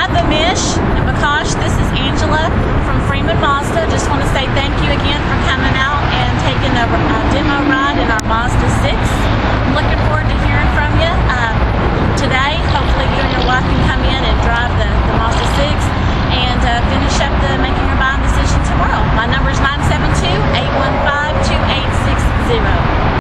Hi, Bamish and Makash. This is Angela from Freeman Mazda. Just want to say thank you.